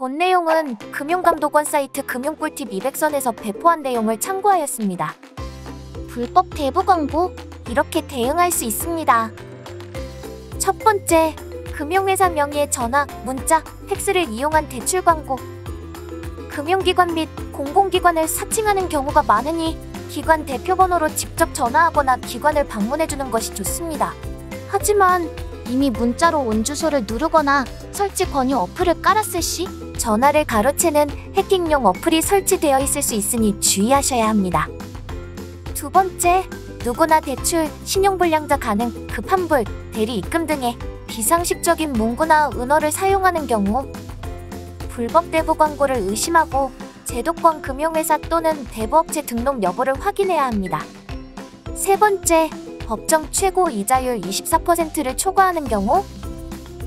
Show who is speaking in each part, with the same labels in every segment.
Speaker 1: 본 내용은 금융감독원 사이트 금융꿀팁 200선에서 배포한 내용을 참고하였습니다. 불법 대부 광고 이렇게 대응할 수 있습니다. 첫 번째, 금융회사 명의의 전화, 문자, 팩스를 이용한 대출 광고. 금융기관 및 공공기관을 사칭하는 경우가 많으니 기관 대표 번호로 직접 전화하거나 기관을 방문해주는 것이 좋습니다. 하지만 이미 문자로 온 주소를 누르거나 설치 권유 어플을 깔았을 시 전화를 가로채는 해킹용 어플이 설치되어 있을 수 있으니 주의하셔야 합니다. 두 번째, 누구나 대출, 신용불량자 가능, 급환불, 대리 입금 등의 비상식적인 문구나 은어를 사용하는 경우 불법 대부 광고를 의심하고 제도권 금융회사 또는 대부업체 등록 여부를 확인해야 합니다. 세 번째, 법정 최고 이자율 24%를 초과하는 경우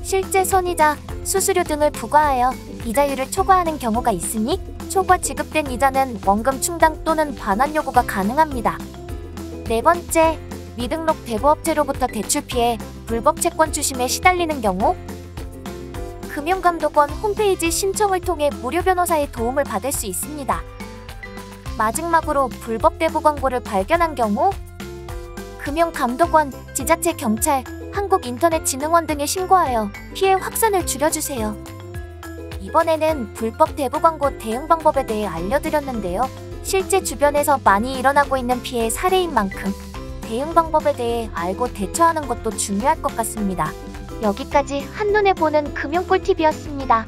Speaker 1: 실제 손이자, 수수료 등을 부과하여 이자율을 초과하는 경우가 있으니 초과 지급된 이자는 원금 충당 또는 반환 요구가 가능합니다. 네 번째, 미등록 대부업체로부터 대출 피해 불법 채권 추심에 시달리는 경우 금융감독원 홈페이지 신청을 통해 무료 변호사의 도움을 받을 수 있습니다. 마지막으로 불법 대부 광고를 발견한 경우 금융감독원, 지자체 경찰, 한국인터넷진흥원 등에 신고하여 피해 확산을 줄여주세요. 이번에는 불법 대부 광고 대응 방법에 대해 알려드렸는데요. 실제 주변에서 많이 일어나고 있는 피해 사례인 만큼 대응 방법에 대해 알고 대처하는 것도 중요할 것 같습니다. 여기까지 한눈에 보는 금융 꿀팁이었습니다.